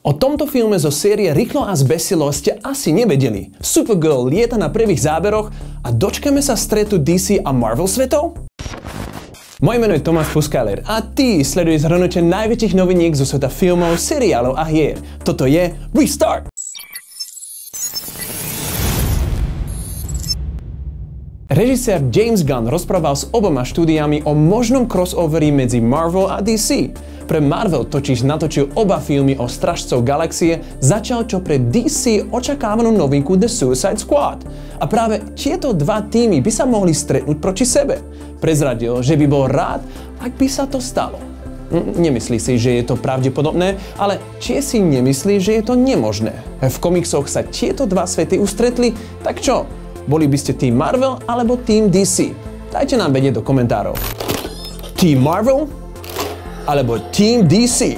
O tomto filme zo série Rýchlo a zbesilo ste asi nevedeli. Supergirl lieta na prvých záberoch a dočkame sa stretu DC a Marvel svetov? Moje meno je Tomáš Puskaler a ty sleduješ zhrnutie najväčších noviniek zo sveta filmov, seriálov a hier. Toto je Restart! Režisér James Gunn rozprával s oboma štúdiami o možnom crossoveri medzi Marvel a DC. Pre Marvel totiž natočil oba filmy o Stražcov galaxie, začal čo pre DC očakávanú novinku The Suicide Squad. A práve tieto dva týmy by sa mohli stretnúť proti sebe. Prezradil, že by bol rád, ak by sa to stalo. Nemyslí si, že je to pravdepodobné, ale či si nemyslí, že je to nemožné. V komiksoch sa tieto dva svety ustretli, tak čo? Boli by ste tým Marvel alebo tým DC? Dajte nám vedieť do komentárov. Team Marvel alebo Team DC?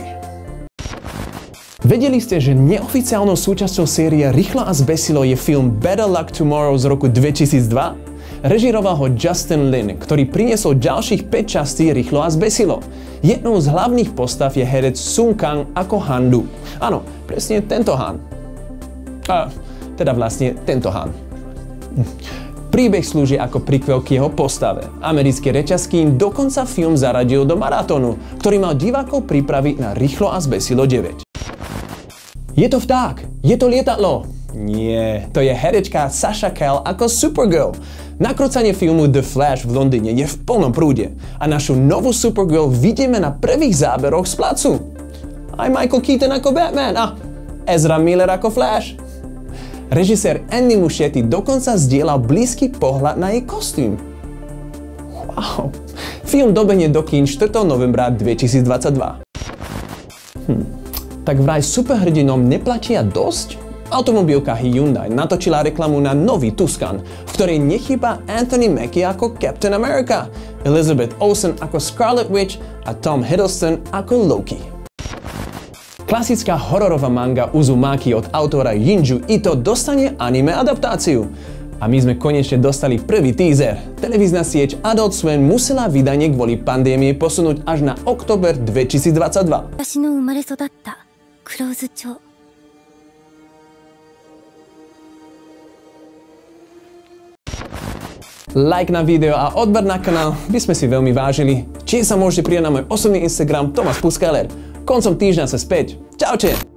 Vedeli ste, že neoficiálnou súčasťou série Rýchlo a zbesilo je film Better Luck Tomorrow z roku 2002? Režiroval ho Justin Lin, ktorý priniesol ďalších 5 častí Rýchlo a zbesilo. Jednou z hlavných postav je herec Sung Kang ako Handu. Áno, presne tento Han. A, teda vlastne tento Han. Príbeh slúži ako prikvel k jeho postave. Americký reťazky im dokonca film zaradil do maratónu, ktorý mal divákov pripraviť na Rýchlo a zbesilo 9. Je to vták, je to lietadlo. Nie, to je herečka Sasha Kell ako Supergirl. Nakrúcanie filmu The Flash v Londýne je v plnom prúde a našu novú Supergirl vidíme na prvých záberoch z placu. Aj Michael Keaton ako Batman a Ezra Miller ako Flash. Režisér Andy Muschietti dokonca zdieľal blízky pohľad na jej kostým. Wow. Film dobehne do kín 4. novembra 2022. Hm. Tak vraj superhrdinom neplatia dosť? Automobilka Hyundai natočila reklamu na nový Tuscan, v ktorej nechyba Anthony Mackie ako Captain America, Elizabeth Olsen ako Scarlet Witch a Tom Hiddleston ako Loki. Klasická hororová manga Uzumaki od autora Jinju Ito dostane anime adaptáciu. A my sme konečne dostali prvý teaser. Televízna sieť Adult Swim musela vydanie kvôli pandémie posunúť až na oktober 2022. Like na video a odber na kanál by sme si veľmi vážili. Či sa môžete prijať na môj osobný Instagram Tomas Puskeler. Koncom týždňa sa späť. Čaute!